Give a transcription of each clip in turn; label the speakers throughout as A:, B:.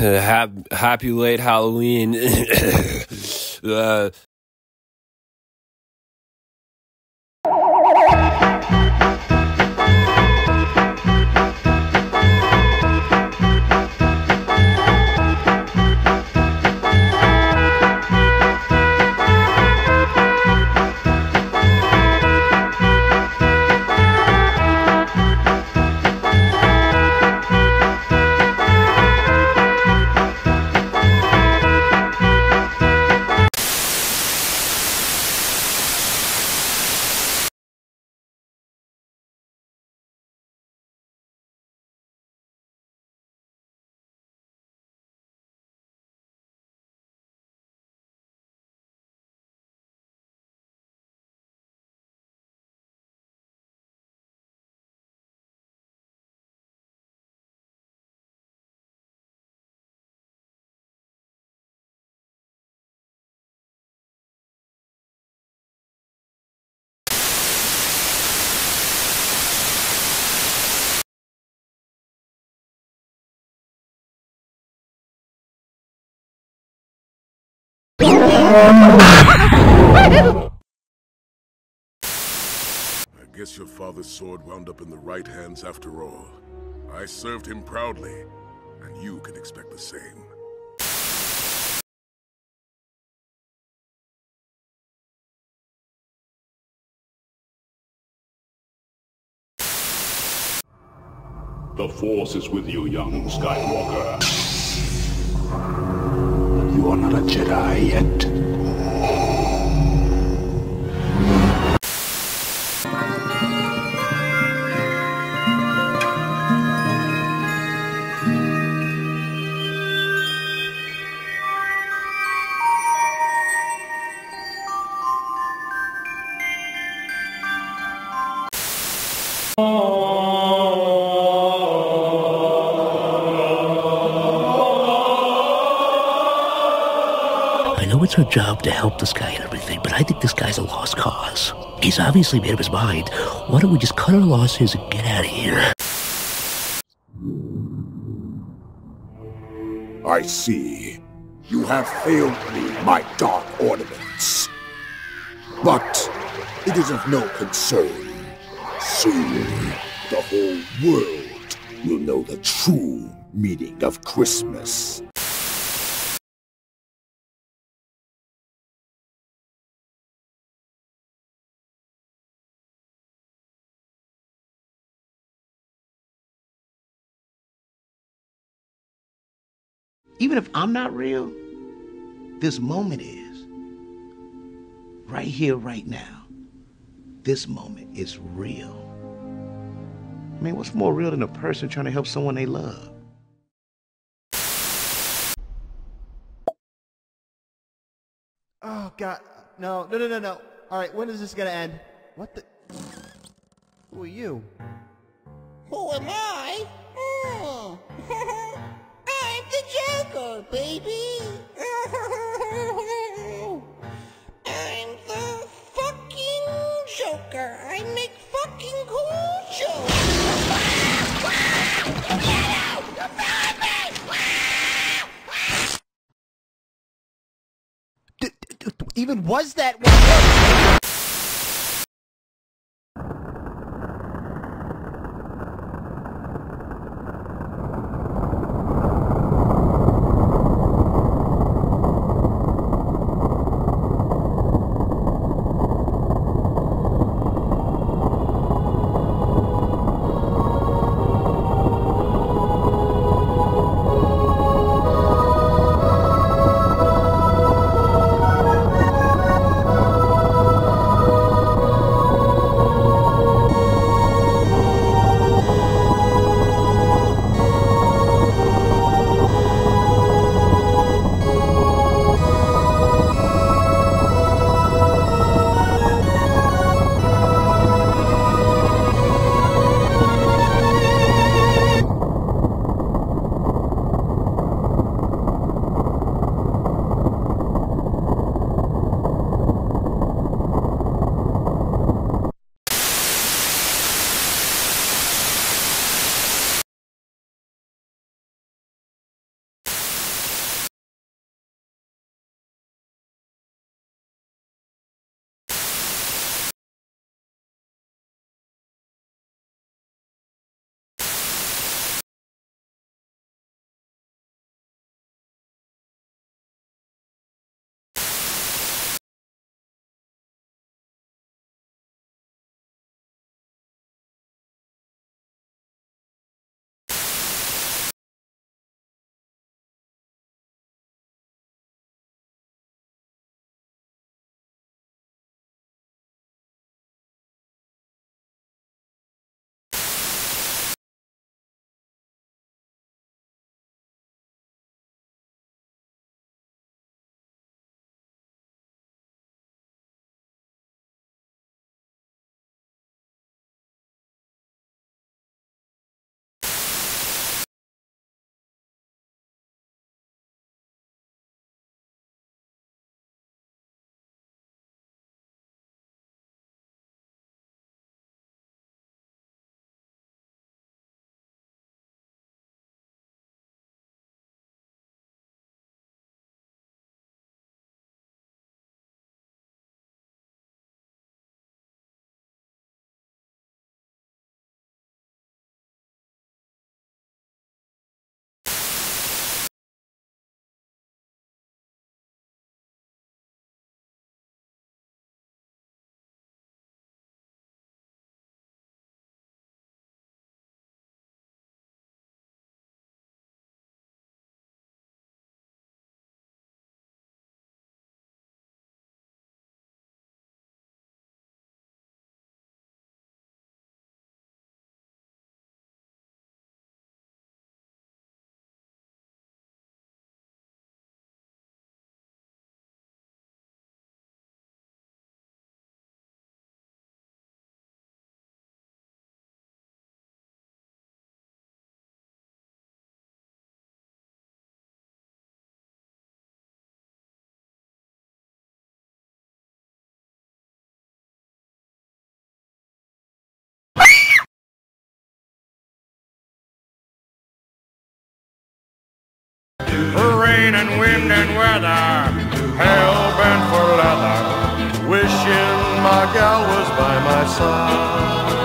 A: happy, happy late Halloween. uh,
B: I guess your father's sword wound up in the right hands after all. I served him proudly, and you can expect the same.
C: The Force is with you, young Skywalker.
D: You are not a Jedi yet.
E: Know it's our job to help this guy and everything, but I think this guy's a lost cause. He's obviously made up his mind. Why don't we just cut our losses and get out of here?
D: I see. You have failed me, my dark ornaments. But it is of no concern. Soon, the whole world will know the true meaning of Christmas.
F: Even if I'm not real, this moment is. Right here, right now. This moment is real. I mean, what's more real than a person trying to help someone they love?
G: Oh God, no, no, no, no, no. All right, when is this gonna end? What the? Who are you?
H: Who am I?
G: Even was that For
I: rain and wind and weather, hell bent for leather. Wishing my gal was by my side.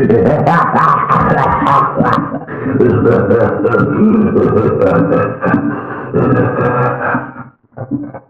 J: Ha ha ha ha.